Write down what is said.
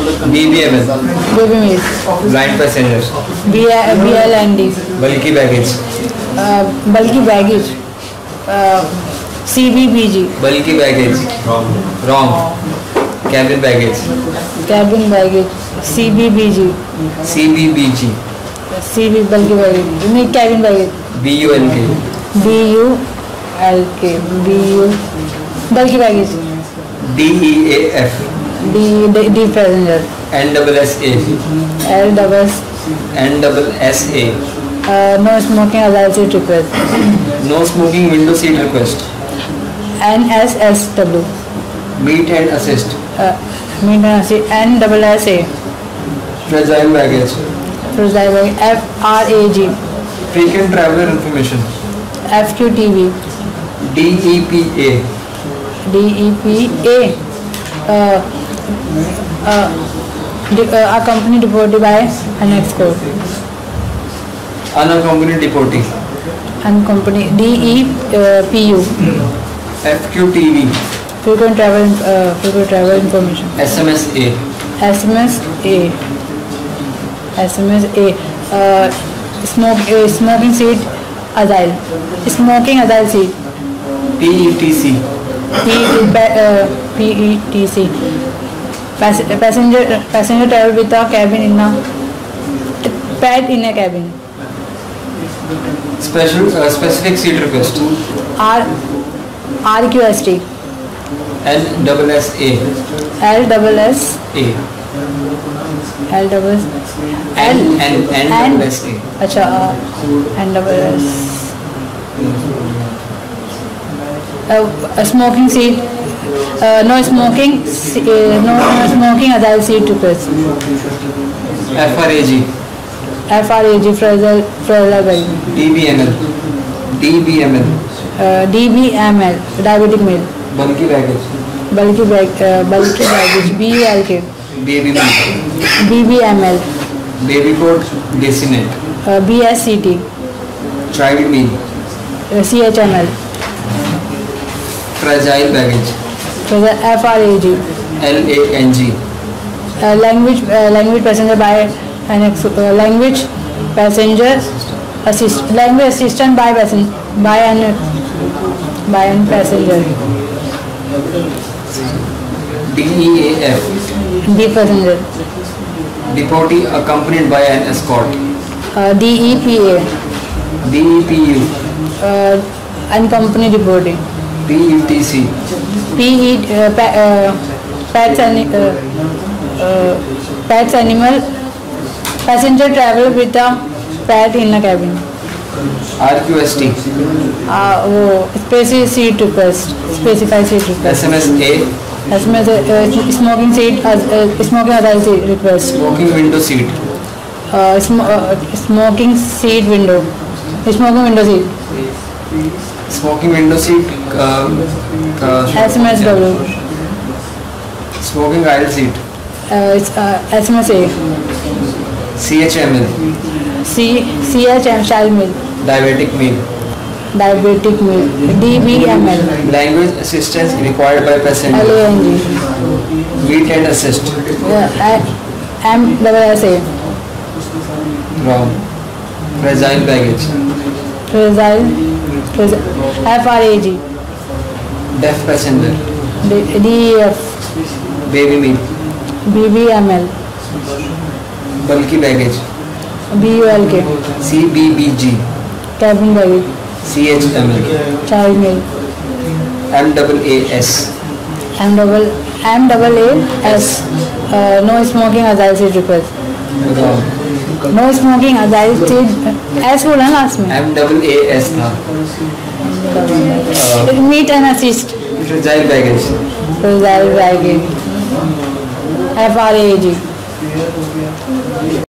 BBML, baby meal, blind passengers, BLND, bulky baggage, uh, bulky baggage, uh, CBBG, bulky baggage, wrong, cabin baggage, cabin baggage, CBBG, CBBG, CB bulky baggage, नहीं cabin baggage, BULK, BULK, BU bulky baggage, DEAF, D D, D passenger, NSSA, L double S, NSSA, uh, no smoking allowed seat request, no smoking window seat request, NSSW, meet and assist, uh, maintenance N double S A, fragile baggage, fragile baggage. F R A G, frequent traveler information, FQTV, DEPA, DEPA, uh, uh, de- uh, a company deported by an export unaccompanied deportee, company DEPU, FQTV, frequent travel uh, frequent travel information, SMSA, SMSA, SMSA, uh, smoke uh, smoking seat azile, smoking azile seat, PETC, P, uh, PETC, Pass, passenger passenger travel with cabin in pet in cabin special specific seat request R R Q S T L double S A L double S A L double L N N double S A अच्छा N double S smoking seat no smoking uh, no, no smoking adult request FRAG, FRAG fragile baby DBML, DBML, uh, DBML diabetic male bulky baggage, bulky bag uh, bulky baggage BLK baby milk, BBML baby coat, bassinet, uh, BSCT child meal, uh, CHML fragile baggage, fragile FRAG LANG, uh, language uh, language passenger by an ex- uh, language passenger assist language assistant by passenger by an by an passenger DEAF, D passenger deportee accompanied by an escort, uh, DEPA DEPU, uh, unaccompanied reporting PETC, PE uh, pa, uh, pets ani- uh, uh, pets animal passenger travel with a pet in a cabin RQST, uh, वो specific seat request specify seat request SMSA, से uh, smoking seat uh, uh, smoking adult seat request smoking window seat, uh, sm- uh, smoking seat window smoking window seat smoking window seat, uh, uh, SMSW smoking aisle seat, uh, it's, uh, SMSA CHML, C CHM child meal diabetic meal, diabetic meal. DBML language assistance required by passenger, LANG meet and assist, yeah, M A. Wrong, fragile baggage, fragile fragile FRAG deaf passenger, D- DEF baby meal, BBML bulky baggage, BULK CBBG, cabin baggage CHML, child meal MAAS, M double M double A S uh, no smoking adult seat request wrong, no smoking adult seat S बोला ना last में MAAS था, meet and assist fragile baggage, fragile baggage FRAG